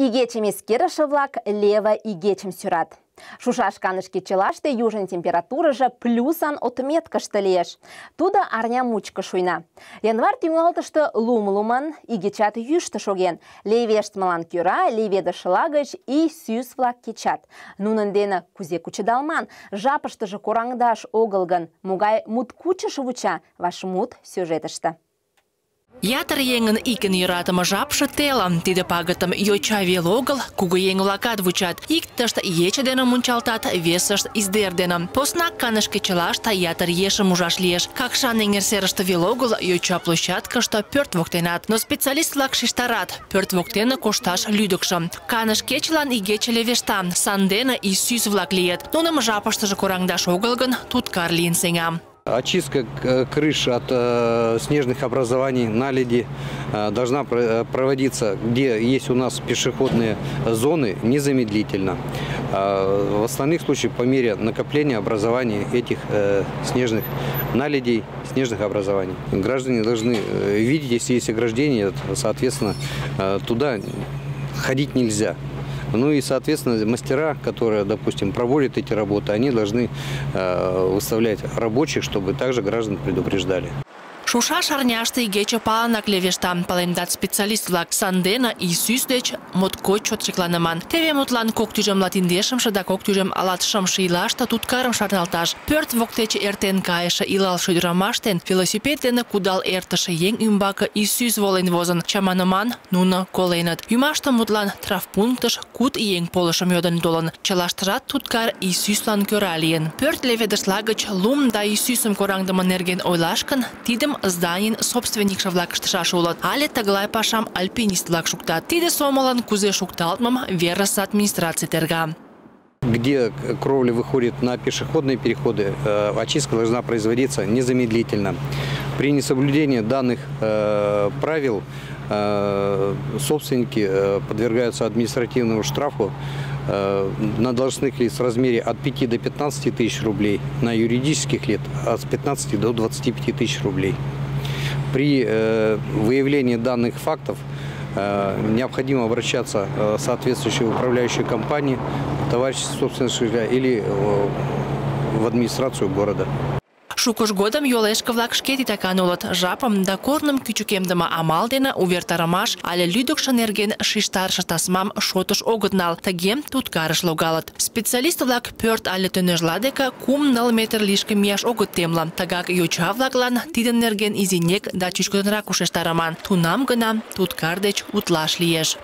Игечем влак лева игечем сюрат. Шушаш канышке челаште южын температура же плюсан отметка шталеш. Туда арня мучка шуйна. Январь тюңалтышты лум-луман игечат юшты шоген. Левешт малан кюра, и сюз влак кечат. Нунын дене кузе кучедалман. Жапышты же кораңдаш огылган. Мугай мут кучыш вуча. Ваш. Ятыр еңін икен юратымы жапшы телам, тиді пагытым йоча вел огыл, кугы ең лакад вучат. Иктышт ече дены мунчалтат, весышт издер дены. Поснак канышке чылашта ятыр ешым ужаш лиеш. Какшан эңерсерышты вел огыл, йоча площадкышты пёрт воктенат. Но специалист лак шиштарат, пёрт воктены кошташ людыкшым. Каныш кечылан игече левешта, сандена и сюз влак лиет. Нуным жапыштыжы кораңдаш огыл гын, туткар лийын. Очистка крыш от э, снежных образований, наледи э, должна проводиться, где есть у нас пешеходные зоны, незамедлительно. В остальных случаях по мере накопления образований этих э, снежных наледей, снежных образований. Граждане должны видеть, если есть ограждение, соответственно, туда ходить нельзя. Ну и, соответственно, мастера, которые, допустим, проводят эти работы, они должны э, выставлять рабочих, чтобы также граждан предупреждали. Шуша шарняшты игече паланак левештам палемдат специалист-влак сандена и сюздеч моткоч. Теве мутлан кок тӱжем латиндешымше да кок тӱжем алатшымше илаште туткарым шарналташ. Пӧрт воктеч эртен кайыше илалше ӱдырамаштен велосипед кудал эртыше еҥ ӱмбаке исӱс волен возын. Чаманыман нуно коленыт. Ӱмаште мутлан травпунктыш куд еҥ полышым йодын толын. Туткар исӱслан кӧра лийын. Пӧрт лум да тидым зданин собственникше-влак ыштышаш улыт. Але тыглай пашам альпинист-влак шуктат. Тиде сомылын кузе шукталтмым верысе администрация терга где кровля выходит на пешеходные переходы, э, очистка должна производиться незамедлительно. При несоблюдении данных э, правил собственники подвергаются административному штрафу на должностных лиц в размере от 5 до 15 тысяч рублей, на юридических лиц от 15 до 25 тысяч рублей. При выявлении данных фактов необходимо обращаться в соответствующую управляющую компанию, товарищество собственника или в администрацию города. Шукыш годым йолешке-влак шке титакан улыт. Жапым да корным кӱчыкемдыме амал дене увертарымаш але лӱдыкшӧ нерген шижтарыше тасмам шотыш огыт нал. Тыге туткарыш логалыт. Специалист-влак пӧрт але төнöжла деке кум-ныл метр лишке мияш огыт темле. Тыгак йоча-влаклан тидын нерген изинек да чӱчкыдынрак ушештарыман. Тунам гына туткар деч утлаш лиеш.